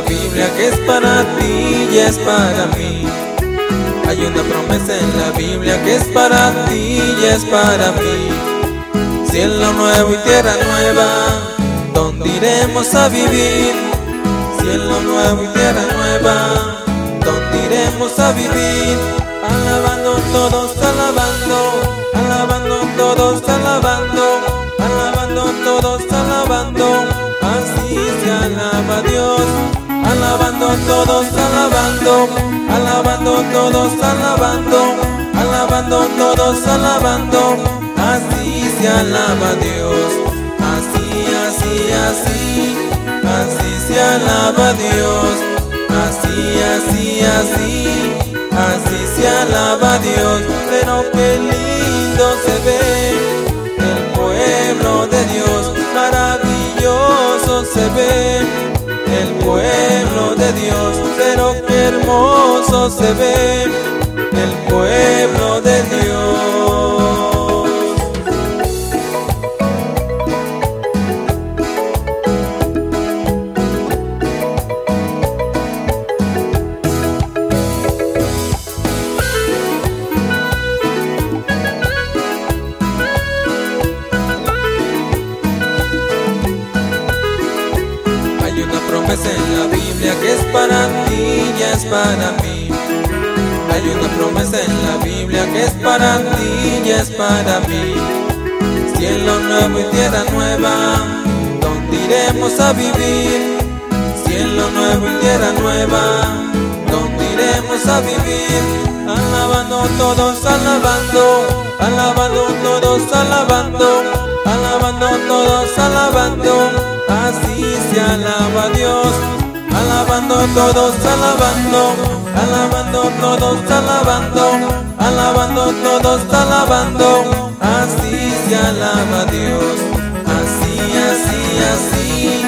Biblia que es para ti y es para mí. Hay una promesa en la Biblia que es para ti y es para mí. Cielo nuevo y tierra nueva, donde iremos a vivir. Cielo nuevo y tierra nueva, donde iremos a vivir. Alabando todos, alabando, alabando todos, alabando, alabando todos, alabando. Así se alaba Dios, alabando todos, alabando, alabando todos, alabando, alabando todos, alabando. Así se alaba Dios, así, así, así, así se alaba Dios, así, así, así, así se alaba Dios. Pero qué lindo se ve el pueblo de Dios, maravilloso se ve el pueblo de Dios, pero qué hermoso se ve el pueblo de Dios. Promesa en la Biblia que es para ti y es para mí. Hay una promesa en la Biblia que es para ti y es para mí. Cielo nuevo y tierra nueva, donde iremos a vivir. Cielo nuevo y tierra nueva, donde iremos a vivir. Alabando todos, alabando, alabando todos, alabando, alabando todos, alabando. Así se alaba Dios, alabando todos, alabando, alabando todos, alabando, alabando todos, alabando. Así se alaba Dios, así, así, así,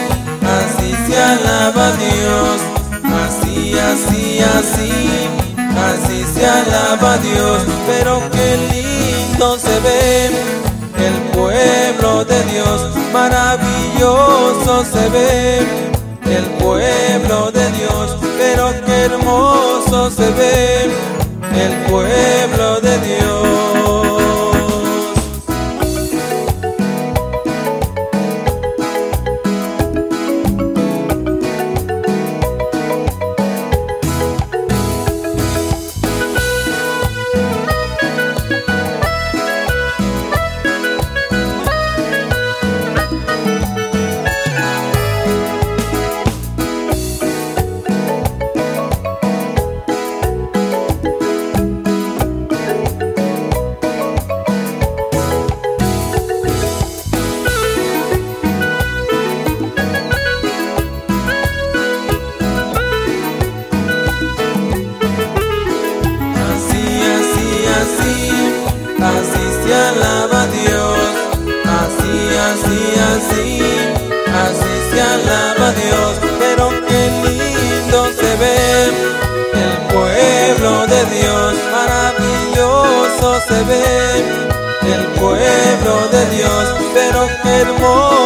así se alaba Dios, así, así, así, así se alaba Dios. Pero qué lindo se ve el pueblo de Dios, maravilloso se ve el pueblo de Dios, pero qué hermoso se ve el pueblo de Dios. El pueblo de Dios. Pero qué hermoso